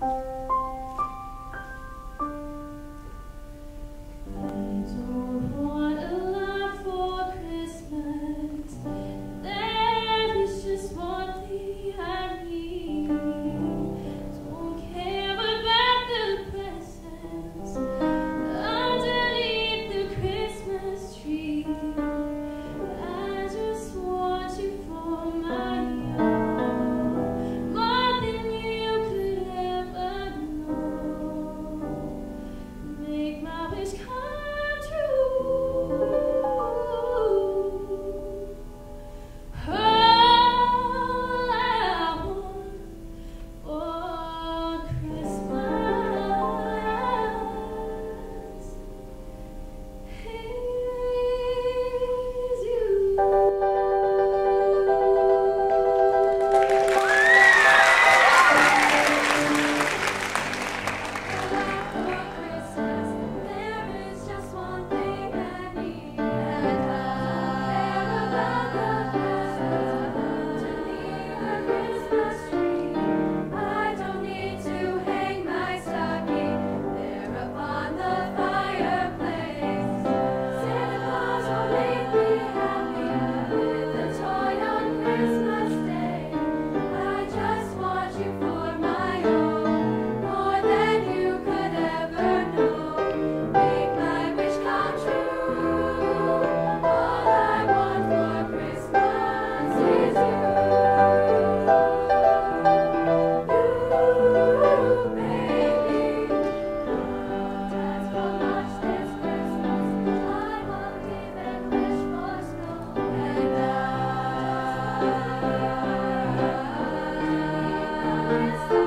thank you Christ.